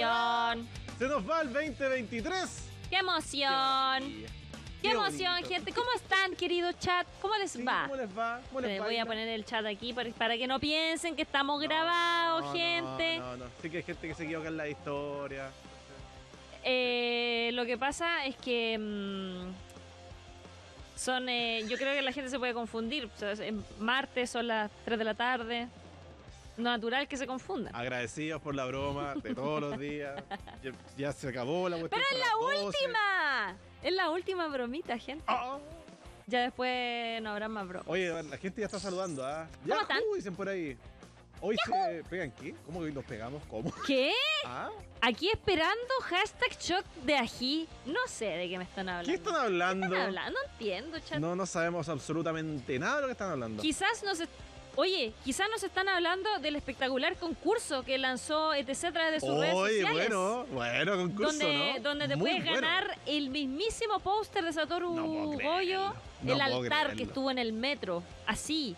tercera ¡Qué temporada. emoción! Se nos va el 2023. ¡Qué emoción! ¡Qué Qué emoción, bonito. gente! ¿Cómo están, querido chat? ¿Cómo les Sí, va? ¿Cómo les va? ¿Cómo les va, voy a poner el chat aquí para, para que no piensen que estamos grabados, No, gente. No, no, no. Sí que hay gente que se equivoca en la historia. Eh, lo que pasa es que mm, son. eh, yo creo que la gente se puede confundir. O sea, en martes son las 3 de la tarde. Natural que se confundan. Agradecidos por la broma de todos los días. Ya, ya se acabó la cuestión. ¡Pero es la última! Es la última bromita, gente. Ah. Ya después no habrá más bromas. Oye, la gente ya está saludando, ¿ah? Ya, ¿Cómo están? dicen por ahí. Hoy se pegan qué? ¿Cómo que nos pegamos? ¿Cómo? ¿Qué? ¿Ah? Aquí esperando hashtag shock de ají. No sé de qué me están hablando. ¿Qué están hablando? ¿Qué están hablando? No entiendo, chat. No, no sabemos absolutamente nada de lo que están hablando. Quizás nos... Oye, quizás nos están hablando del espectacular concurso que lanzó ETC a través de sus redes Oye, sociales. bueno, bueno, concurso, donde, ¿no? donde te Muy puedes bueno. ganar el mismísimo póster de Satoru No. Goyo, No el altar que estuvo en el metro, así.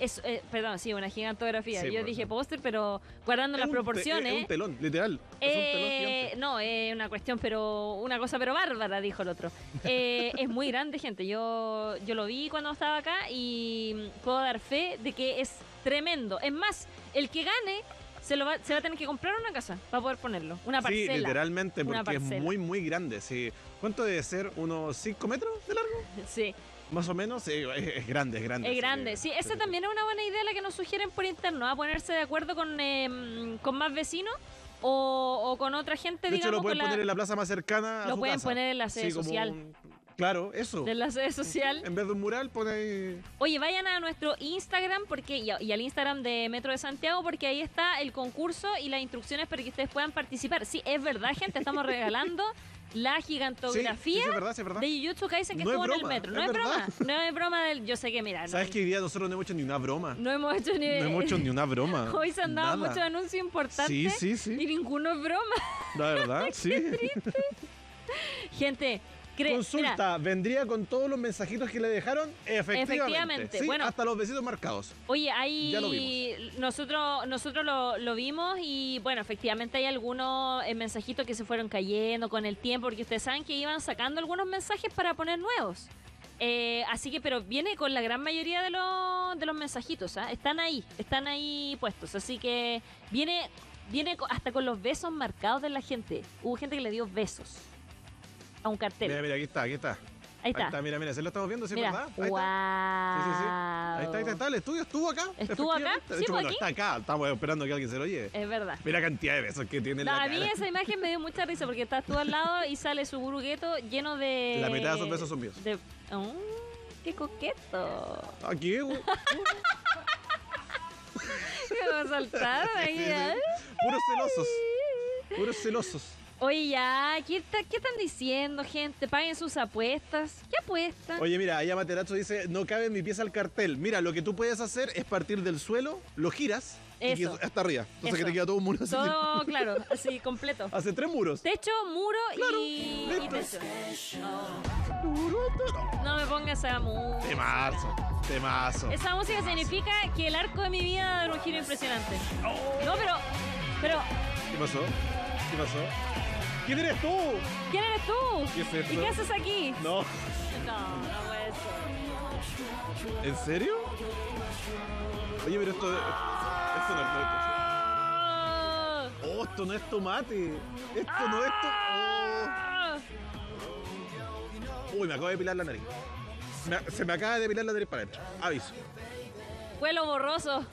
Es, eh, perdón, sí, una gigantografía. Sí, Yo por dije póster, pero guardando Es las proporciones. Es un telón, literal. es un telón Eh, no, es una cuestión, pero una cosa pero bárbara, dijo el otro. Eh, es muy grande, gente. Yo, yo lo vi cuando estaba acá y puedo dar fe de que es tremendo. Es más, el que gane se, lo va, se va a tener que comprar una casa para poder ponerlo. Una parcela. Sí, literalmente, porque es muy, muy grande. Sí. ¿Cuánto debe ser? ¿Unos 5 metros de largo? Sí, Más o menos. Sí, es, grande, es grande. es grande. que- Sí, esa también es una buena idea la que nos sugieren por interno, a ponerse de acuerdo con, eh, con más vecinos o, o con otra gente, De hecho, digamos, lo pueden con la- poner en la plaza más cercana. a Lo su pueden casa. poner en la sede Sí, social. un- Claro, eso. de la sede social. En vez de un mural, pone ahí. Oye, vayan a nuestro Instagram porque y, a- y al Instagram de Metro de Santiago porque ahí está el concurso y las instrucciones para que ustedes puedan participar. Sí, es verdad, gente, estamos regalando la sí, gigantografía sí, sí, verdad. de Jujutsu Kaisen que No es estuvo en el broma, metro. No es, broma, no es broma del... Yo sé que, mira, no, ¿Sabes que hoy día nosotros no hemos hecho ni una broma? no hemos hecho ni... No hemos hecho ni una broma. Hoy se han dado muchos anuncios importantes Sí, sí, sí. y ninguno es broma. La verdad, sí. Gente, cre- Consulta, mira, ¿vendría con todos los mensajitos que le dejaron? Efectivamente. Efectivamente, Sí, bueno. hasta los besitos marcados. Oye, ahí Ya lo vimos. nosotros nosotros lo, lo vimos y bueno, efectivamente hay algunos eh, mensajitos que se fueron cayendo con el tiempo porque ustedes saben que iban sacando algunos mensajes para poner nuevos. Eh, así que, pero viene con la gran mayoría de, los de los mensajitos, ¿ah? están ahí, están ahí puestos. Así que viene, viene hasta con los besos marcados de la gente. Hubo gente que le dio besos a un cartel. Mira, mira, aquí está, aquí está. ahí está. mira, mira, se lo estamos viendo, ¿sí, Mira, verdad? Ahí wow. está. Sí, sí, sí. Ahí está, ahí está, está. El estudio estuvo acá. ¿Estuvo acá? Sí, hecho, pues bueno, aquí. está acá. Estamos esperando que alguien se lo lleve. Es verdad. Mira la cantidad de besos que tiene en No, la a mí esa imagen me dio mucha risa porque estás tú al lado y sale su gurugueto lleno de. La mitad de esos besos son míos. De... Oh, ¡Qué coqueto! Aquí, güey. Me va a saltar ahí. ¿eh? Puros celosos. Puros celosos. Oye, ya, ¿qué, está- ¿qué están diciendo, gente? Paguen sus apuestas. ¿Qué apuestan? Oye, mira, allá Materazo dice, no cabe en mi pieza el cartel. Mira, lo que tú puedes hacer es partir del suelo, lo giras y hasta arriba. Entonces que te queda todo un muro así. Todo, claro, así, completo. Hace tres muros. Techo, muro Claro, y, techo. No me pongas esa música. Temazo, temazo. Esa música significa que el arco de mi vida va a dar un giro impresionante. No, pero, pero, ¿Qué pasó? ¿Qué pasó? ¿Quién eres tú? ¿quién eres tú? ¿Qué es esto? ¿Y qué haces aquí? No. No, no puede ser. ¿En serio? Oye, pero esto, esto no es... ¡Ah! Oh, esto no es tomate. Esto no es tomate. ¡Ah! Uy, me acabo de depilar la nariz. Me- se me acaba de depilar la nariz para adentro. Aviso. Huelo borroso.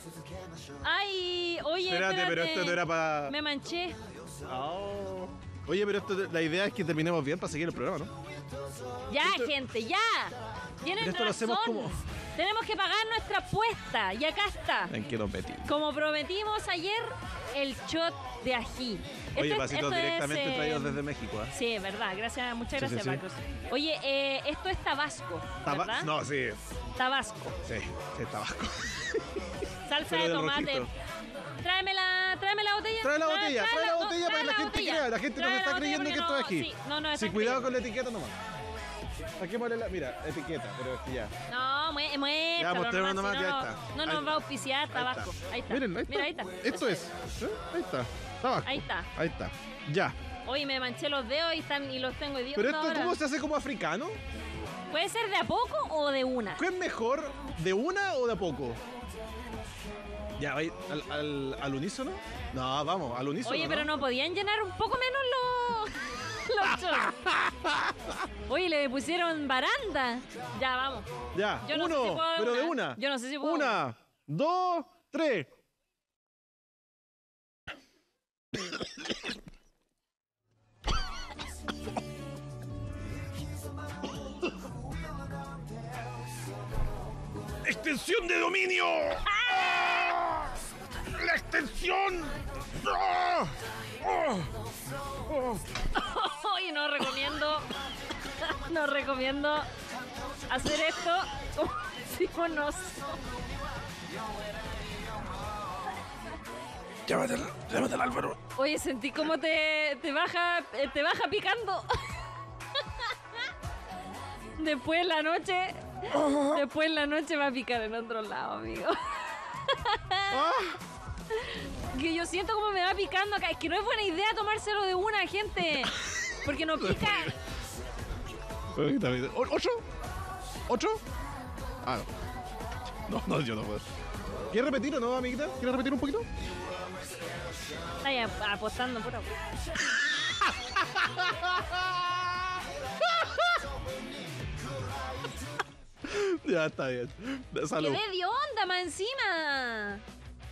Ay, oye, Espérate, pero espérate. esto no era para... Me manché. Oye, pero esto, la idea es que terminemos bien para seguir el programa, ¿no? Ya, Esto- gente, ya. Tienen esto lo hacemos razón. como- Tenemos que pagar nuestra apuesta. Y acá está. ¿En qué nos metimos? Como prometimos ayer, el shot de ají. Oye, Esto es- pasitos esto es, directamente eh, traídos desde México, ¿ah? Sí, es verdad. Gracias, muchas gracias, sí, sí. Marcos. Oye, eh, esto es Tabasco, Taba- ¿verdad? No, sí, Tabasco. sí, sí, Tabasco. Salsa de tomate. rojito. Tráeme la, tráeme la botella. Trae la botella, trae la no, botella para que la gente botella. crea. La gente nos la está creyendo que porque esto es aquí. Sí, no, no, Sí, cuidado con la etiqueta nomás. Saquémosle la. Mira, etiqueta, pero es que ya. No, mue- Ya, mostrémoslo nomás, ya no, está. No nos va a auspiciar Ahí Tabasco. está. Ahí está. Miren, ahí está. Mira, ahí está. Esto es. ¿eh? Ahí está. Ahí está. Ahí está. Ya. Hoy me manché los dedos y, están, y los tengo Pero esto. ¿cómo se hace como africano? ¿Puede ser de a poco o de una? ¿Qué es mejor? ¿De una o de a poco? Ya, ¿vai al, al, al unísono? No, vamos, al unísono. Oye, pero no podían llenar un poco menos los. Oye, le pusieron baranda. Ya, vamos. Ya, Yo no uno, sé si puedo de pero de una. una. Yo no sé si puedo. Una, dos, tres. ¡Extensión de dominio! ¡Ah! Oye, no recomiendo. No recomiendo hacer esto como decimos nosotros. Llámate, llámate al Álvaro. Oye, sentí como te, te baja te baja picando. Después en la noche, después en la noche va a picar en otro lado, amigo. Que yo siento como me va picando acá. Es que no es buena idea tomárselo de una, gente. Porque no pica. ¿O- ¿Ocho? ¿Ocho? Ah, no. No, no, yo no puedo. ¿Quieres repetir o no, amiguita? ¿Quieres repetir un poquito? Ap- apostando pura. Ya, está bien. Salud. ¡Qué de onda más encima!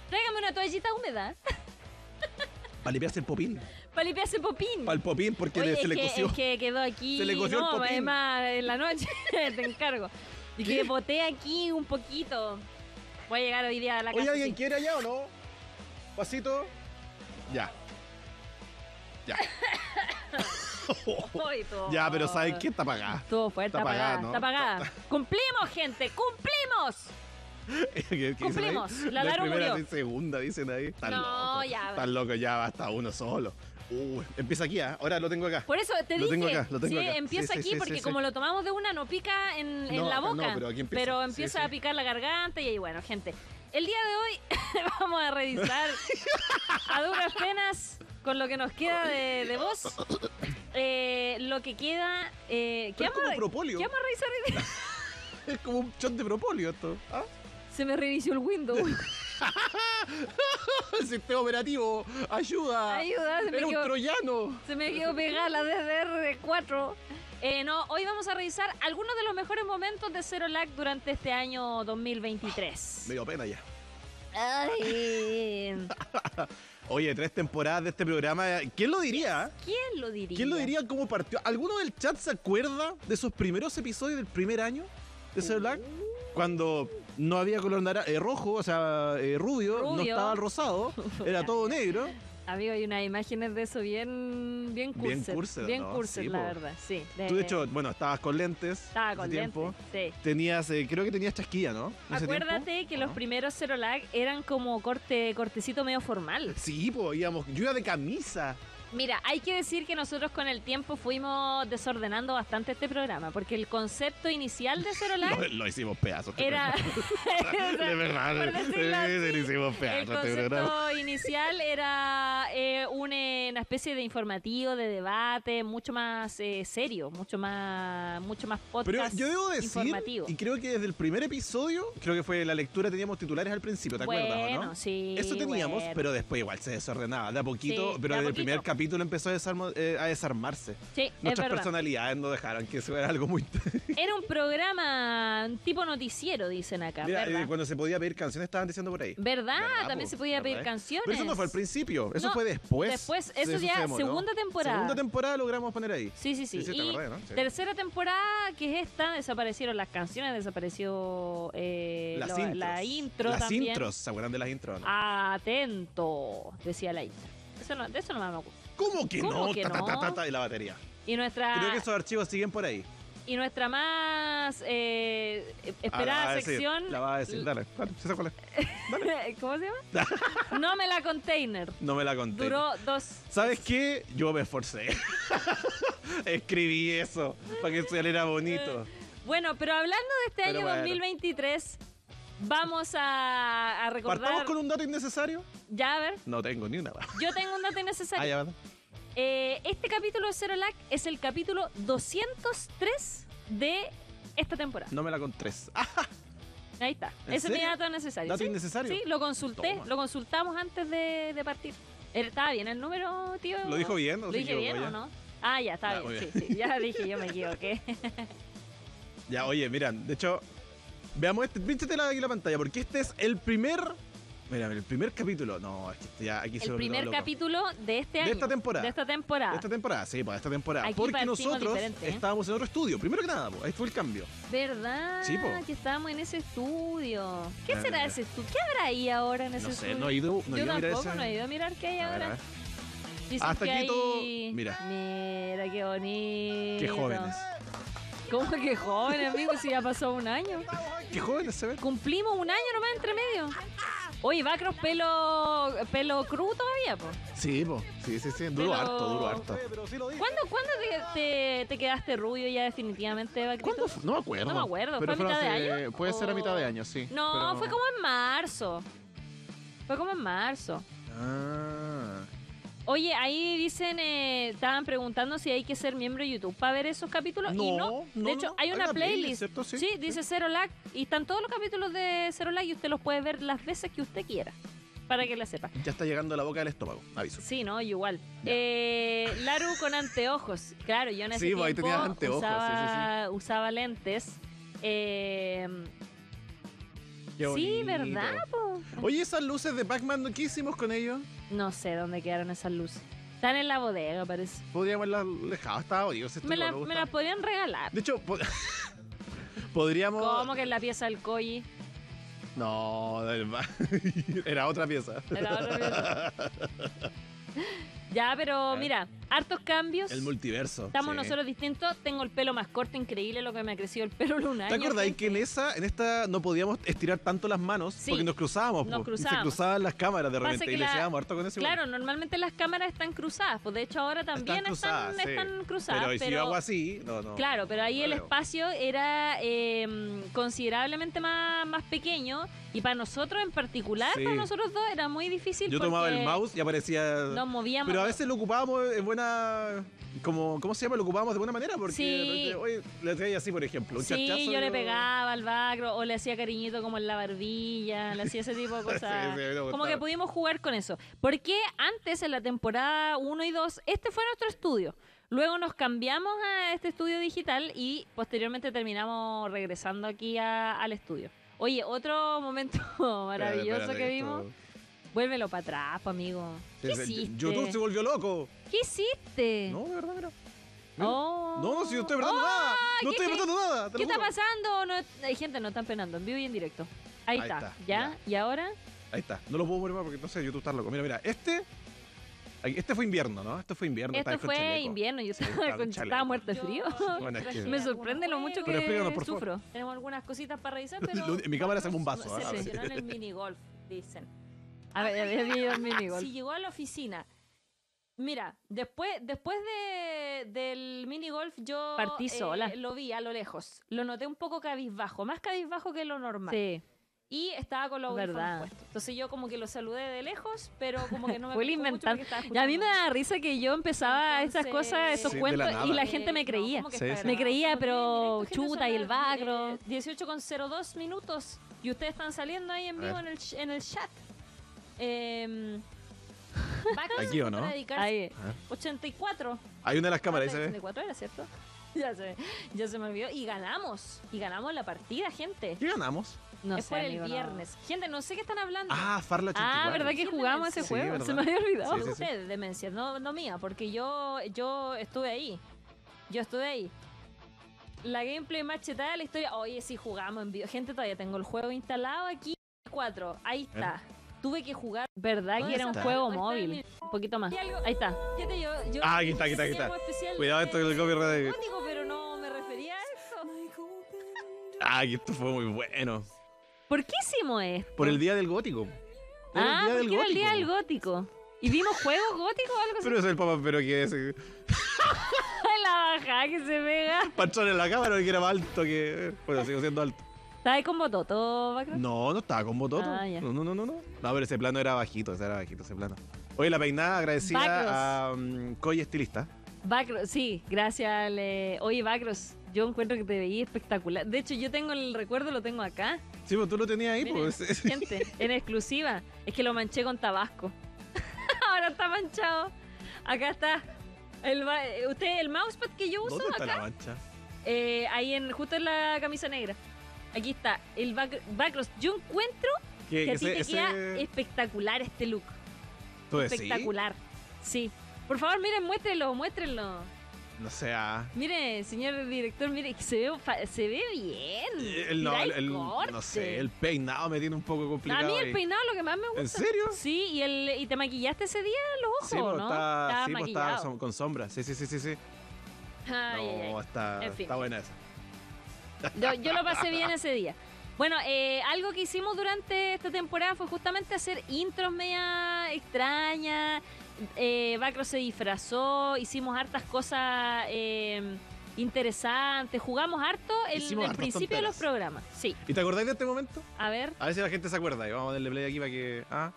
Tráigame una toallita húmeda Para limpiarse el popín. para limpiarse popín. Para el popín porque Oye, se le coció. es que quedó aquí. Se le coció el no, popín. es más, en la noche te encargo. Y ¿Qué? que boté aquí un poquito. Voy a llegar hoy día a la casa. Oye, ¿alguien sí. quiere allá o no? Pasito. Ya. Ya. Todo- ya, pero ¿sabes qué? Está apagada. Estuvo fuerte, Está está apagada, apagada, ¿no? está apagada. ¡Cumplimos, gente! ¡Cumplimos! ¿Qué- qué dicen Cumplimos. La No es Daro primera murió. segunda, dicen ahí. Están No, locos. ya. Están locos, ya basta uno solo. Uh, empieza aquí, ¿ah? Ahora lo tengo acá. Por eso te Lo dije. tengo acá, lo tengo sí, acá. empieza Sí, aquí sí, porque como lo tomamos de una no pica en, en No, la no, boca. pero aquí empieza. pero a picar la garganta y ahí bueno, gente. El día de hoy vamos a revisar a duras penas con lo que nos queda de, de voz. eh, lo que queda. Eh, ¿qué, vamos. ¿Qué vamos a revisar? Es como un shot de propóleo esto. ¿Ah? Se me reinició el Windows. El sistema operativo. Ayuda. Ayuda, se me Era un troyano. Se me quedó pegada la DDR4. Eh, no, hoy vamos a revisar algunos de los mejores momentos de Zero Lag durante este año 2023. Me dio pena ya. Ay, Oye, tres temporadas de este programa. ¿Quién lo diría? ¿Quién lo diría? ¿Quién lo diría cómo partió? ¿Alguno del chat se acuerda de esos primeros episodios del primer año de Zero Lag? Cuando no había color eh, rojo, o sea, eh, rubio, no estaba el rosado, era todo negro. Amigo, hay unas imágenes de eso bien bien Bien curser. curser, Bien ¿no? curser, Sí, la po. verdad, sí. Tú, de hecho, bueno, estabas con lentes. estaba con tiempo. lentes, sí. Tenías, eh, creo que tenías chasquilla, ¿no? Acuérdate que ¿o los primeros Zero Lag eran como corte cortecito medio formal. Sí, pues íbamos. Yo iba de camisa. Mira, hay que decir que nosotros con el tiempo fuimos desordenando bastante este programa, porque el concepto inicial de Zero Lag Lo, lo hicimos pedazos. este era... de verdad, sí, lo hicimos El pedazos este programa. concepto inicial era eh, un, eh, una especie de informativo, de debate, mucho más eh, serio, mucho más, mucho más Pero podcast yo debo decir, informativo. y creo que desde el primer episodio, creo que fue la lectura, teníamos titulares al principio, ¿te acuerdas o Bueno, no? sí, Eso teníamos, bueno. pero después igual se desordenaba, de a poquito, Sí, pero desde el primer poquito. Capítulo empezó a, desarmo- eh, a desarmarse. Sí, es Nuestras personalidades no dejaron que eso fuera algo muy... Era un programa tipo noticiero, dicen acá, eh, cuando se podía pedir canciones estaban diciendo por ahí. ¿Verdad? ¿Verdad, También po? se podía pedir canciones. Pero eso no fue al principio, eso No, fue después. después, de eso ya, se segunda temporada. Segunda temporada logramos poner ahí. Sí, sí, sí. Sí, sí, te y acordás, ¿no? Sí. tercera temporada, que es esta, desaparecieron las canciones, desapareció eh, Las lo- intros. la intro Las también. intros, ¿se acuerdan de las intros? no? Atento, decía la intro. Eso no, de eso no me acuerdo. ¿Cómo que ¿cómo no? que Ta, ta, no? ta, ta, ta, y la batería. Y nuestra, Creo que esos archivos siguen por ahí. y nuestra más eh, Ah, la esperada vas decir, sección. La va a decir, dale. dale, ¿sí sabes cuál es? ¿Cómo se llama? no me la container. No me la conté. Duró dos. ¿Sabes qué? Yo me esforcé. Escribí eso para que saliera bonito. Bueno, pero hablando de este Pero año bueno. 2023, Vamos a, a recordar. ¿Partamos con un dato innecesario? Ya, a ver. No tengo ni una. Yo tengo un dato innecesario. Ah, ya, ¿verdad? Eh, este capítulo de Zero Lag es el capítulo 203 de esta temporada. No me la con tres. Ah, Ahí está. ¿En Ese serio? dato necesario. ¿Dato sí, innecesario? Sí, lo consulté. Toma. Lo consultamos antes de, de partir. ¿Estaba bien el número, tío? ¿Lo dijo bien o ¿Lo dije bien o no? Ah, ya, está Ya, muy bien. Sí, sí. Ya dije, yo me equivoqué. Ya, oye, mira, de hecho, veamos este, pínchatela aquí en la pantalla, porque este es el primer. Mira, el primer capítulo. No, es que este ya aquí se el primer loco. capítulo de este año. De esta temporada. De esta temporada. De esta temporada, sí, pues de esta temporada. Aquí porque nosotros ¿eh? estábamos en otro estudio. Primero que nada, pues, ahí fue el cambio. ¿Verdad? Sí, po. Que estábamos en ese estudio. ¿Qué Ah, será ese estudio? ¿Qué habrá ahí ahora en ese No sé, estudio? no he ido, no he Yo ido a mirar tampoco no he ido a mirar qué hay A ahora. a ver. Dicen Hasta que aquí hay- todo- mira. Mira, qué bonito. Qué jóvenes. ¿Cómo que jóvenes, amigo? Si ya pasó un año. Qué jóvenes se ven. Cumplimos un año nomás entre medio. Oye, Bacros pelo, pelo cru todavía, po. Sí, pues. Sí, sí, sí. Duro Pero- harto, duro harto. ¿Cuándo, ¿cuándo te, te- te quedaste rubio ya definitivamente, Bacrito? ¿Cuándo? No me acuerdo. No me acuerdo, Pero ¿fue a mitad de año? Puede ser a mitad de año, sí. No, pero- fue como en marzo. Fue como en marzo. Ah. Oye, ahí dicen, eh, estaban preguntando si hay que ser miembro de YouTube para ver esos capítulos. y No, no, no, de hecho, no, hay hay una playlist. Sí. Sí, dice Zero Lag. Y están todos los capítulos de Zero Lag y usted los puede ver las veces que usted quiera. Para que la sepa. Ya está llegando a la boca del estómago, aviso. Sí, no, igual. Eh, Laru con anteojos. Claro, yo en ese Sí, pues ahí tiempo tenías anteojos, sí, usaba, usaba lentes. Eh, sí. ¿verdad? po? Oye, esas luces de Pac-Man, ¿qué hicimos con ellos? No sé dónde quedaron esas luces. Están en la bodega, parece. Podríamos haberlas dejado, estaba ese Me, la- me las podrían regalar. De hecho, po- podríamos. ¿Cómo que en la pieza del Koji? No, del era otra pieza. Era otra pieza. Ya, pero mira, hartos cambios. El multiverso. Estamos sí. nosotros distintos. Tengo el pelo más corto, increíble lo que me ha crecido el pelo año. ¿Te acordás gente. que en esa, en esta no podíamos estirar tanto las manos Sí, porque nos cruzábamos, nos po, y se cruzaban las cámaras de repente y le la- hacíamos harto con eso. igual. Claro, normalmente las cámaras están cruzadas. Pues de hecho ahora también están cruzadas, están, sí. cruzadas. Pero, y si yo hago así, no, no. Claro, pero ahí no el veo. espacio era eh, considerablemente más, más pequeño y para nosotros en particular, para nosotros dos era muy difícil. Yo tomaba el mouse y aparecía. Nos movíamos. Pero a veces lo ocupábamos en buena. Como, ¿Cómo se llama? Lo ocupábamos de buena manera porque. Sí. Oye, le traía así, por ejemplo. Un Sí, yo le pegaba al bacro o le hacía cariñito como en la barbilla, le hacía ese tipo de cosas. sí, como que pudimos jugar con eso. Porque antes, en la temporada 1 y 2, este fue nuestro estudio. Luego nos cambiamos a este estudio digital y posteriormente terminamos regresando aquí a- al estudio. Oye, otro momento maravilloso Espérate, que esto- vimos. Vuélvelo para atrás, po, amigo. ¿Qué hiciste? YouTube se volvió loco. ¿Qué hiciste? No, de verdad, mira. Oh. No, si no estoy apretando Oh, nada. No ¿qué- estoy apretando nada. te ¿Qué está pasando? No, hay gente, no están penando, en vivo y en directo. Ahí, Ahí está. está, ¿Ya? ¿Y ahora? Ahí está. No lo puedo mover más porque no sé, YouTube está loco. Mira, mira, este. Este fue invierno, ¿no? Este fue invierno. Esto fue chaleco. invierno, yo estaba, con estaba muerta de frío. Bueno, es que- Me sorprende lo mucho que Pero por sufro. Tenemos algunas cositas para revisar, pero... Mi cámara saca un vaso, Se mencionó en el minigolf, dicen. Si llegó a la oficina... Mira, después, después de, del minigolf yo Partí eh, sola. lo vi a lo lejos. Lo noté un poco cabizbajo, más cabizbajo que lo normal. Sí. Y estaba con los audífonos Verdad. puestos. Entonces yo como que lo saludé de lejos, pero como que no me Fue inventando. Y a mí me da risa que yo empezaba estas Entonces- cosas, estos Sí, cuentos, la y la gente me Eh, creía. no, ¿cómo que Sí, sí. Me creía, pero gente, chuta, y el bagro. eh, 18 con 02 minutos. Y ustedes están saliendo ahí en vivo en el, en el chat. Eh, Aquí, ¿o no? Ahí. 84. Hay una de las cámaras, ahí se ve. 84 era, ¿cierto? Ya se, ya se me olvidó. Y ganamos. Y ganamos la partida, gente. ¿Qué ganamos? No es sé, por el amigo, no. viernes. Gente, no sé qué están hablando. Ah, Farla 84. Ah, ¿verdad que jugamos ese Sí, juego? verdad. Se me había olvidado. Sí, sí, sí. Ustedes, demencia, no, no mía, porque yo, yo estuve ahí. Yo estuve ahí. La gameplay más chetada de la historia. Oye, sí jugamos en vivo. Gente, todavía tengo el juego instalado aquí. 4. Ahí está. Tuve que jugar. ¿Verdad que ¿Dónde era un está? juego móvil? Un poquito más. Ahí está. Fíjate, yo, yo Ah, aquí está, aquí está, aquí está. Cuidado, esto es el copyright. Código, pero no me refería a eso. Ah, que esto fue muy bueno. ¿Por qué hicimos esto? Por el día del gótico. Era Ah, el día del era el día gótico. del gótico. ¿Y vimos juegos góticos o algo así? Pero es el papá, pero que es. la bajada que se pega. Panchón en la cámara que era más alto que. Bueno, sigo siendo alto. ¿Estás ahí con Bototo, Bacros? No, no estaba con Bototo. Ah, ya. no, no, no, no, no. No, pero ese plano era bajito, ese era bajito, ese plano. Oye, la peinada agradecida Bacros. a um, Coy Estilista. Bacros, sí, gracias. Le... Oye, Bacros, yo encuentro que te veía espectacular. De hecho, yo tengo el recuerdo, lo tengo acá. Sí, pues tú lo tenías ahí, Miren, pues. gente, en exclusiva. Es que lo manché con tabasco. Ahora está manchado. Acá está. El, eh, usted, el mousepad que yo uso ¿Dónde está la acá, mancha? eh, ahí en, justo en la camisa negra. Aquí está, el back, Bacros. Yo encuentro Que, que a ti te queda espectacular este look. ¿Tú? Espectacular. Sí. Por favor, miren, muéstrenlo, muéstrenlo. No sé, ah. Mire, señor director, mire, que se ve, se ve bien. El, no, el, el el- no corte. sé, el peinado me tiene un poco complicado. a mí el ahí. peinado es lo que más me gusta. ¿En serio? Sí, y, el, y te maquillaste ese día los ojos, Sí, pues ¿no? está, sí, pues, está maquillado. som- con sombra. Sí, sí, sí, sí. sí. Ay, ay, no, ay. Está, En fin. está buena esa. Yo, yo lo pasé bien ese día. Bueno, eh, algo que hicimos durante esta temporada fue justamente hacer intros media extrañas. Eh, Bacro se disfrazó, hicimos hartas cosas eh, interesantes, jugamos harto Hicimos el hartas principio de los programas. Sí, ¿Y te acordáis de este momento? a ver. A ver si la gente se acuerda. Y vamos a darle play aquí para que. Ah,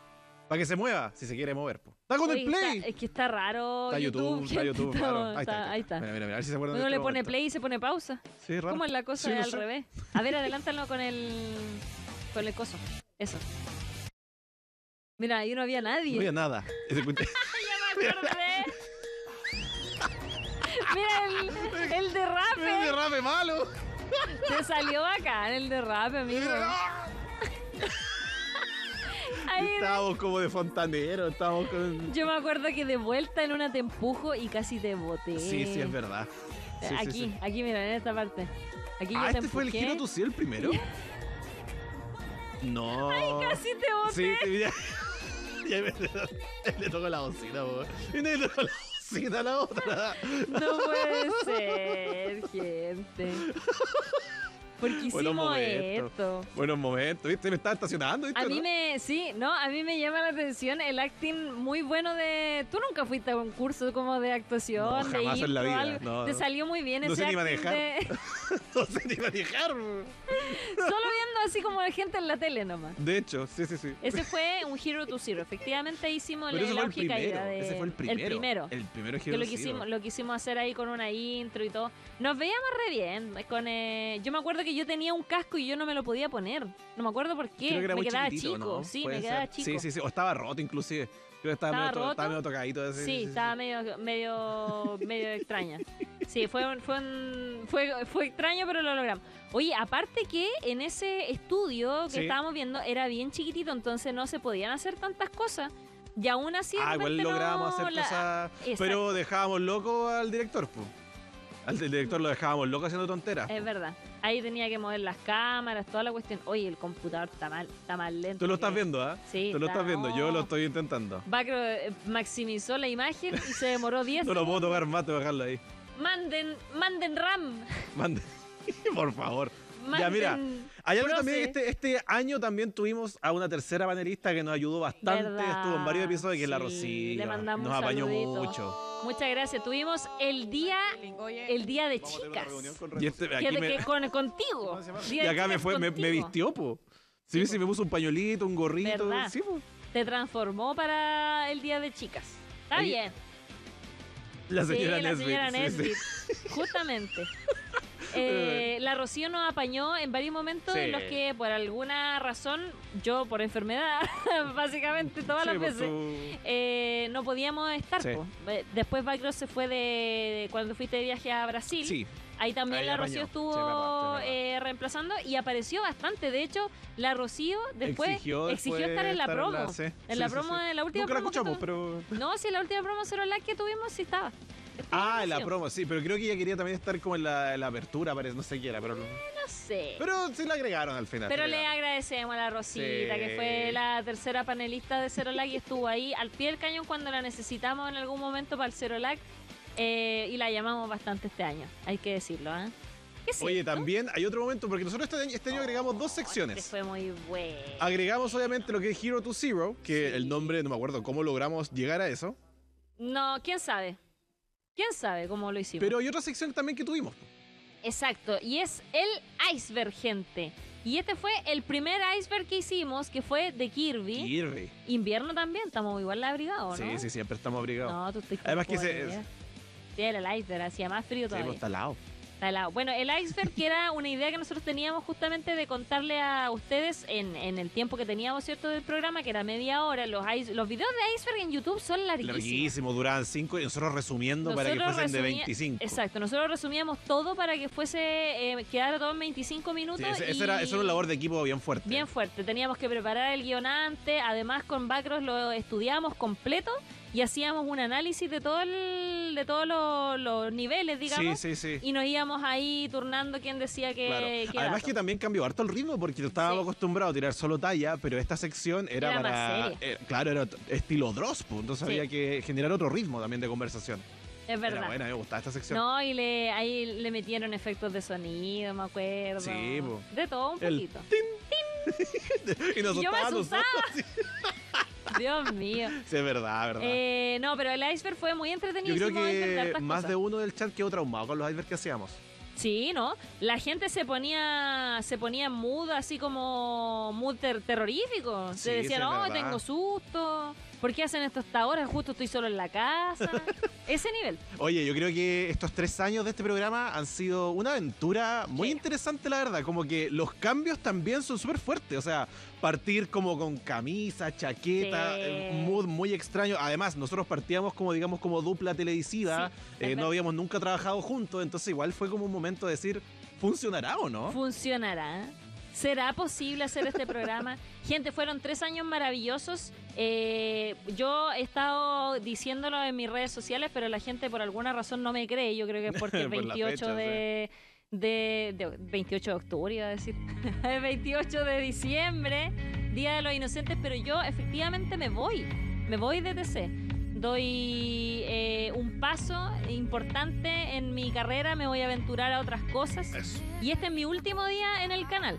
para que se mueva, si se quiere mover. po. ¡Está con Oye, el play! está- es que está raro. Está YouTube, está YouTube, está- claro. Ahí está, ahí está. Mira, mira, mira, a ver si se acuerdan Uno le pone momento. play y se pone pausa. Sí, raro. ¿Cómo es la cosa Sí, no al sé. revés? A ver, adelántalo con el con el coso. Eso. Mira, ahí no había nadie. No había nada. Ya me acordé. Mira el, el ¡El derrape. derrape malo! Te salió bacán el derrape, amigo. Estábamos como de fontanero, estábamos con. yo me acuerdo que de vuelta en una te empujo y casi te boté. Sí, sí, es verdad. Sí, sí, aquí, sí. aquí, mira, en esta parte. Aquí yo Ah, te este fue el empujé. giro tu sí el primero. No. Casi te boté. Sí, sí, ya. me, le tocó la bocina, po. Y le tocó la bocina a la otra. No puede ser, gente. ¿Por qué Buenos hicimos momentos. esto? Buenos momentos, ¿viste? Me estaba estacionando, ¿viste? A mí no? me, sí, no, a mí me llama la atención el acting muy bueno de... Tú nunca fuiste a un curso como de actuación, No, de jamás en la vida, algo. no, Te salió muy bien No ese sé acting de- No sé ni manejar. Solo viendo así como la gente en la tele nomás. De hecho, sí, sí, sí. Ese fue un Hero to Zero. Efectivamente hicimos Pero y caída primero. de... Ese fue el primero. El primero. El primero que Zero. quisimos, lo quisimos hacer ahí con una intro y todo. Nos veíamos re bien. Con, eh, yo me acuerdo que yo tenía un casco y yo no me lo podía poner. No me acuerdo por qué. Creo que era me muy quedaba chico. ¿no? Sí, Puede me quedaba ser. chico. Sí, sí, sí. O estaba roto inclusive. Que estaba, ¿Estaba medio, to- roto? estaba medio tocadito. Sí, ese, sí, sí, estaba medio, medio, medio extraña. Sí, fue, un- fue, un- fue, fue extraño, pero lo logramos. Oye, aparte que en ese estudio que Sí. estábamos viendo era bien chiquitito, entonces no se podían hacer tantas cosas. Y aún así, Ah, igual lográbamos no hacer la- cosas. Exacto. Pero dejábamos loco al director, pues. Al director lo dejábamos loco haciendo tonteras. Es verdad. Ahí tenía que mover las cámaras, toda la cuestión. Oye, el computador está mal, está mal lento. Tú lo estás viendo, ¿ah? Sí. Tú lo está- estás viendo, yo lo estoy intentando. Bacro eh, maximizó la imagen y se demoró 10 No lo puedo tocar más, te voy a dejarlo ahí. Manden, manden RAM. Mande. Por favor. Manden Ya, mira, Hay algo también, este, este año también tuvimos a una tercera panelista que nos ayudó bastante, ¿Verdad? estuvo en varios episodios, que es la Sí, Rosilla. le mandamos nos apañó saludito. mucho. Muchas gracias. Tuvimos el día, el día de chicas. Y, este, Que- aquí me- que con, contigo. Día y acá me fue, me, vistió, po. Sí, sí, me puso un pañuelito, un gorrito. ¿Verdad? Sí, po. Te transformó para el día de chicas. Está Ahí- bien. La Sí, señora la Nesbitt. señora sí, sí. Nesbitt. Justamente. Eh, la Rocío nos apañó en varios momentos Sí. en los que por alguna razón, yo por enfermedad, básicamente todas Sí, las por veces, eh, no podíamos estar. Sí. po. Eh, Después Bacros se fue de cuando fuiste de viaje a Brasil. Sí, Ahí también Ahí la. Rocío estuvo verdad, eh, reemplazando y apareció bastante. De hecho, la Rocío después exigió, exigió, estar en la estar promo. sí. En Sí, la sí, promo, sí. en la última Nunca la promo escuchamos, pero... No, sí, la última promo Like que tuvimos sí estaba. Ah, en la promo, sí, pero creo que ella quería también estar como en la, en la apertura, parece, no sé qué era, pero... No sé. Pero sí la agregaron al final. Pero le agregaron. agradecemos a la Rosita, Sí. que fue la tercera panelista de Zero Lag y estuvo ahí al pie del cañón cuando la necesitamos en algún momento para el Zero Lag. eh, y la llamamos bastante este año, hay que decirlo, ¿eh? ¿Qué es Oye, también hay otro momento, porque nosotros este año, este año agregamos dos Este secciones. fue muy bueno. Agregamos obviamente lo que es Hero to Zero, que Sí. el nombre, no me acuerdo cómo logramos llegar a eso. No, quién sabe. ¿Quién sabe cómo lo hicimos? Pero hay otra sección también que tuvimos. Exacto, y es el iceberg, gente. Y este fue el primer iceberg que hicimos, que fue de Kirby. Kirby. Invierno también, estamos igual abrigados, ¿no? Sí, sí, siempre estamos abrigados. No, tú estás Además que se-. Sí, era el iceberg, hacía más frío Sí, pues, todavía. está al lado. Está helado. Bueno, el iceberg que era una idea que nosotros teníamos justamente de contarle a ustedes en, en el tiempo que teníamos, ¿cierto? Del programa, que era media hora. Los, ice- los videos de iceberg en YouTube son larguísimos. Larguísimo, duraban 5 y nosotros resumiendo para que fuesen de resumía- 25. Exacto, nosotros resumíamos todo para que fuese, eh, quedara todo en 25 Sí, minutos. ese- y eso, era, era una labor de equipo bien fuerte. Bien fuerte. Teníamos que preparar el guion antes, además con Bacros lo estudiamos completo y hacíamos un análisis de todo el, de todos los, los niveles, sí, digamos. sí, sí. Y nos íbamos ahí turnando quién decía que. Claro. que Además dato. que también cambió harto el ritmo porque estábamos Sí. acostumbrados a tirar solo talla, pero esta sección era, Era más para... seria. eh, claro, era estilo Dross, pues, entonces Sí. había que generar otro ritmo también de conversación. Es Era verdad. buena, me gustaba esta sección. No, y le, ahí le metieron efectos de sonido, me acuerdo. Sí, po. De todo un El poquito. y nos Yo me nosotros. Dios mío. Sí, es verdad, verdad. Eh, no, pero el iceberg fue muy entretenido. Yo creo que más cosas. de uno del chat quedó traumado con los icebergs que hacíamos. Sí, ¿no? La gente se ponía se ponía mood así como mood ter- terrorífico. Sí, se decía, sí, es no, verdad. tengo susto. ¿Por qué hacen esto hasta ahora? Justo estoy solo en la casa. Ese nivel. Oye, yo creo que estos tres años de este programa han sido una aventura muy Sí. interesante, la verdad. Como que los cambios también son súper fuertes. O sea, partir como con camisa, chaqueta, Sí. eh, mood muy extraño. Además, nosotros partíamos como, digamos, como dupla televisiva. Sí, Eh, no habíamos nunca trabajado juntos. Entonces, igual fue como un momento de decir, ¿funcionará o no? ¿Funcionará? ¿Será posible hacer este programa? Gente, fueron tres años maravillosos. Eh, yo he estado diciéndolo en mis redes sociales, pero la gente por alguna razón no me cree. Yo creo que es porque el Por la 28 fecha, de, de, de- 28 de octubre, iba a decir. el 28 de diciembre, Día de los Inocentes, pero yo efectivamente me voy. Me voy de TC. Doy eh, un paso importante en mi carrera, me voy a aventurar a otras cosas. Eso. Y este es mi último día en el canal.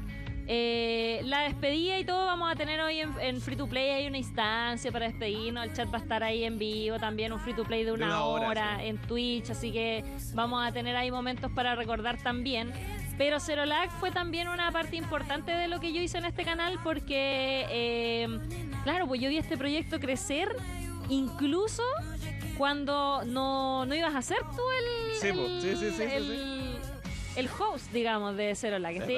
Eh, la despedida y todo vamos a tener hoy en, en Free to Play. Hay una instancia para despedirnos. El chat va a estar ahí en vivo. También un Free to Play de una, una hora, hora, sí. en Twitch. Así que vamos a tener ahí momentos para recordar también. Pero Zero Lag fue también una parte importante de lo que yo hice en este canal porque, eh, claro, pues yo vi este proyecto crecer incluso cuando no, no ibas a ser tú el, Sí, po. el- Sí, host, digamos, de Zero Lag. Es Este-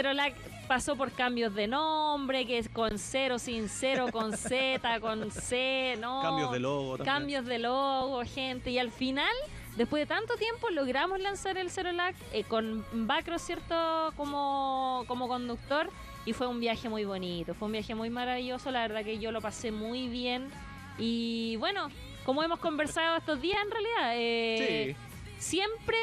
Lag pasó por cambios de nombre, que es con cero, sin cero, con Z, con C, no. Cambios de logo también. Cambios de logo, gente. Y al final, después de tanto tiempo, logramos lanzar el Zero Lag eh, con Bacro, ¿cierto? Como, como conductor. Y fue un viaje muy bonito, fue un viaje muy maravilloso. La verdad que yo lo pasé muy bien. Y bueno, como hemos conversado estos días, en realidad, eh, Sí. Siempre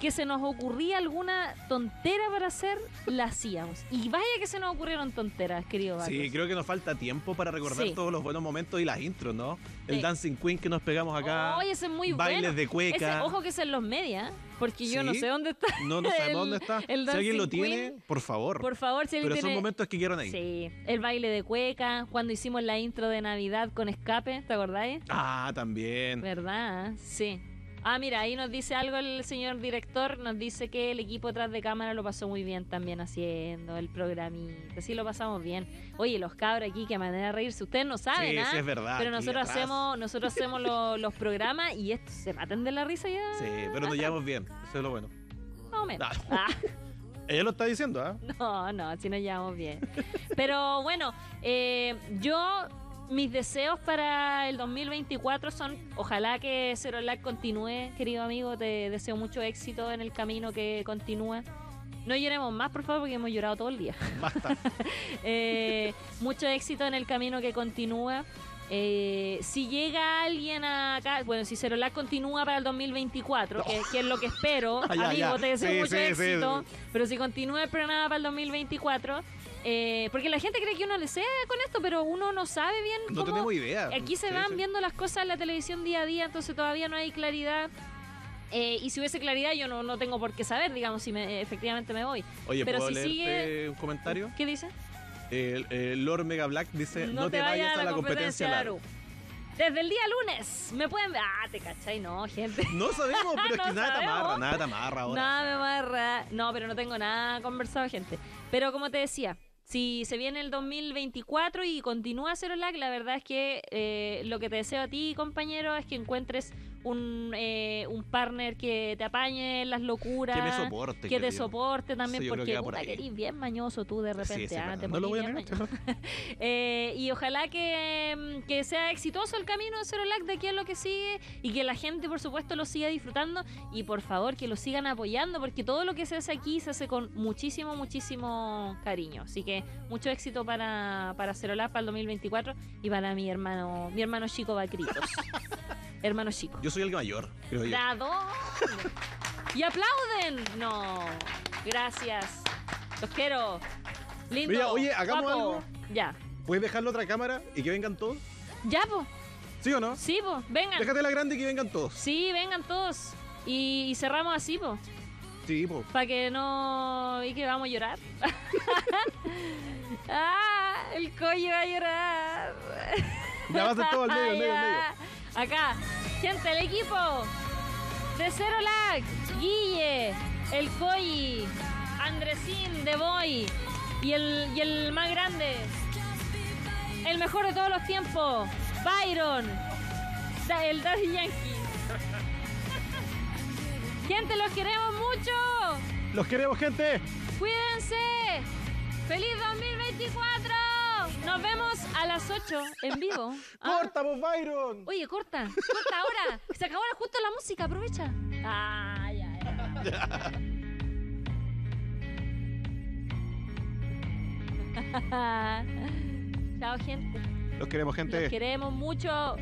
que se nos ocurría alguna tontera para hacer, la hacíamos. Y vaya que se nos ocurrieron tonteras, querido Bacros. Sí, creo que nos falta tiempo para recordar Sí. todos los buenos momentos y las intros, ¿no? El Sí. Dancing Queen que nos pegamos acá. Oye, ese es muy bailes bueno. de Ese, cueca. ojo que es en los media, porque yo no sé dónde está. No, no sabemos el- dónde está. el si alguien lo tiene, Queen, por favor. Por favor, si alguien Pero tiene... momentos que quedaron ahí. Sí, el baile de cueca, cuando hicimos la intro de Navidad con escape, ¿te acordáis? Ah, también. ¿Verdad? Sí. Ah, mira, ahí nos dice algo el señor director, nos dice que el equipo detrás de cámara lo pasó muy bien también haciendo el programita, sí lo pasamos bien. Oye, los cabros aquí, qué manera de reírse, ustedes no saben, sí, ¿ah? sí, es verdad. Pero nosotros atrás. hacemos, nosotros hacemos lo- los programas y estos se maten de la risa ya. Sí, pero nos llevamos bien. Eso es lo bueno. Más o menos. Ah. Ah. Ella lo está diciendo, ¿ah? No, no, así nos llevamos bien. Pero bueno, eh, yo, mis deseos para el 2024 son, ojalá que Zero Lag continúe, querido amigo, te deseo mucho éxito en el camino que continúa. No lloremos más, por favor, porque hemos llorado todo el día. Basta. Eh, mucho éxito en el camino que continúa. Eh, si llega alguien acá, bueno, si Cerolac continúa para el 2024, que, que es lo que espero, Ah, ya, amigo, ya. te deseo Sí, mucho sí, éxito, sí. pero si continúa el programa para el 2024, eh, porque la gente cree que uno le sea con esto, pero uno no sabe bien No cómo... tenemos idea. Aquí se Sí, van sí. viendo las cosas en la televisión día a día, entonces todavía no hay claridad. Eh, y si hubiese claridad, yo no, no tengo por qué saber, digamos, si me, efectivamente me voy. Oye, pero ¿puedo si sigue- un comentario? ¿Qué dice? El, el Lord Mega Black dice, no, te, vayas a la competencia, de Laro". Desde el día lunes me pueden ver. Ah, te cachai, no, gente. No sabemos, pero es que nada te amarra, nada te amarra ahora. Nada me amarra. No, pero no tengo nada conversado, gente. Pero como te decía, si se viene el 2024 y continúa Cero Lag, la verdad es que eh, lo que te deseo a ti, compañero, es que encuentres un, eh, un partner que te apañe en las locuras. Que me soporte. Que te soporte también, Sí, porque por puta, eres bien mañoso tú de repente. sí, ah, te no lo voy a negar. Eh, y ojalá que, mm, que sea exitoso el camino de Zero Lag de aquí a lo que sigue y que la gente, por supuesto, lo siga disfrutando y por favor que lo sigan apoyando porque todo lo que se hace aquí se hace con muchísimo, muchísimo cariño. Así que mucho éxito para, para Zero Lag para el 2024 y para mi hermano, mi hermano chico Bacritos. hermano chico. Yo soy el mayor, creo yo. ¿A dónde? ¡Y aplauden! No, gracias. Los quiero. Lindo. Mira, oye, hagamos guapo. algo. Ya. ¿Puedes dejar la otra cámara y que vengan todos? Ya, pues. ¿Sí o no? Sí, pues. Vengan. Déjate la grande y que vengan todos. Sí, vengan todos. Y, y cerramos así, pues. Sí, po. Para que no. y que vamos a llorar. ah, el collo va a llorar. Ya va a ser todo al medio, al medio, al medio. Acá, gente, el equipo de Cero Lag, Guille, el Coyi, Andresín, The Boy y el, y el más grande, el mejor de todos los tiempos, Byron, el Daddy Yankee. Gente, los queremos mucho. Los queremos, gente. Cuídense. ¡Feliz 2024! Nos vemos a las 8 en vivo. Ah. ¡Corta, vos, Byron! Oye, corta, corta ahora. Se acabó justo la música, aprovecha. Ah, ya, ya. Chao, gente. Los queremos, gente. Los queremos mucho.